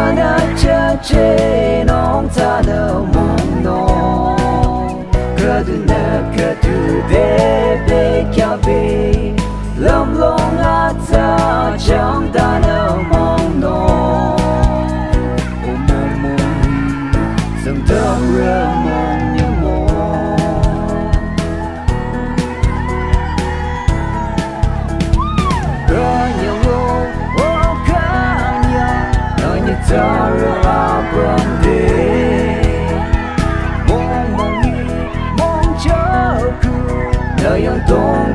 我的姐姐，侬她的梦。yung tong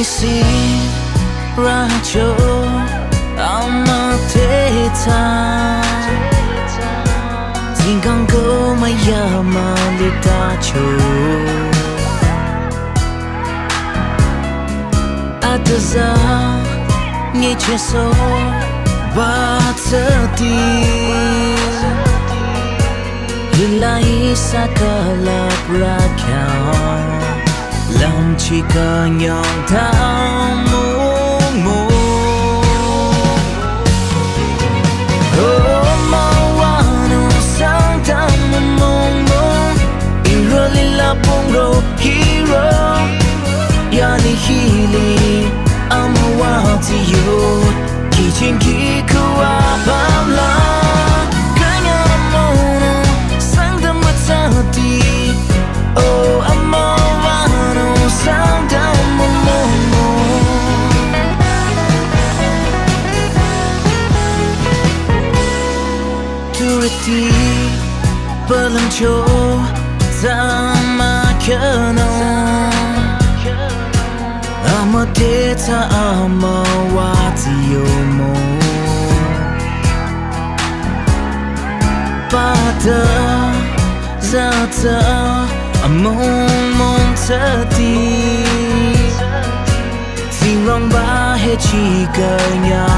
mi si racho amateta Hinggang kau mayama litacho At za nghe chia sâu ba thơ tim Hilai sa kalap rakyat lòng chỉ có nhỏ thao mưa も出た雨は強も Pada zata amun montati Tirong vâng bahe chikanya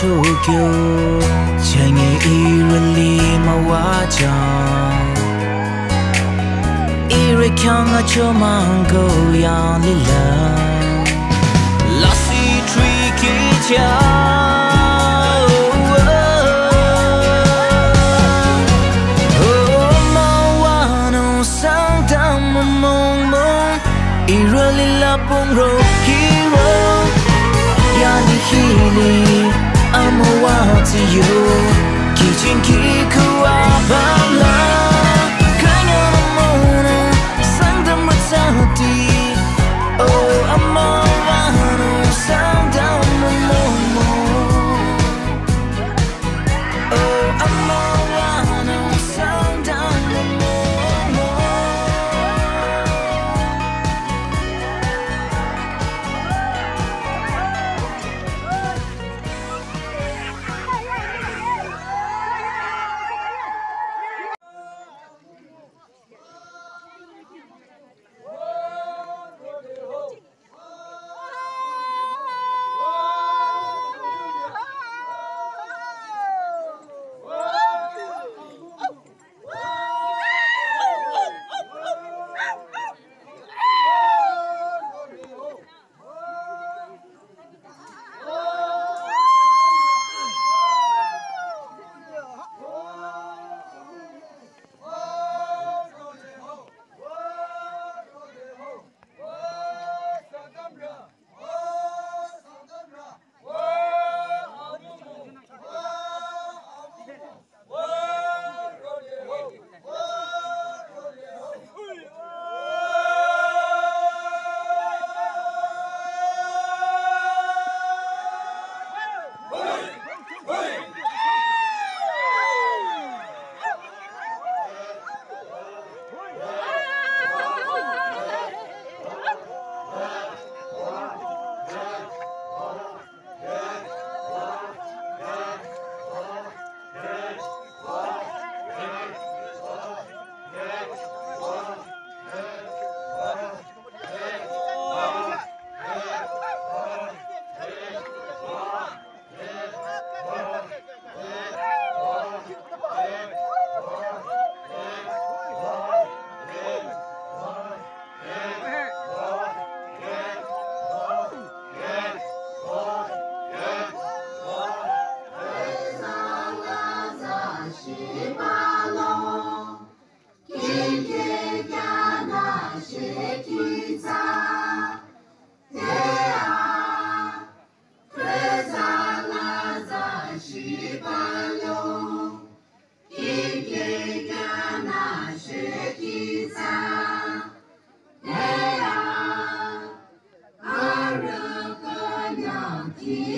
shokyo change irali mawaja irikyanga chomango yang lila lasi tricky cha 一热里拉崩柔，一热压力稀里。someone to you キチンキクはバラ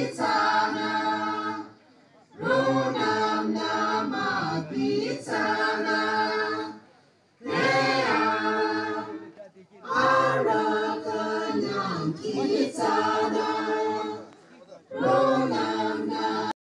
Italia, Luna.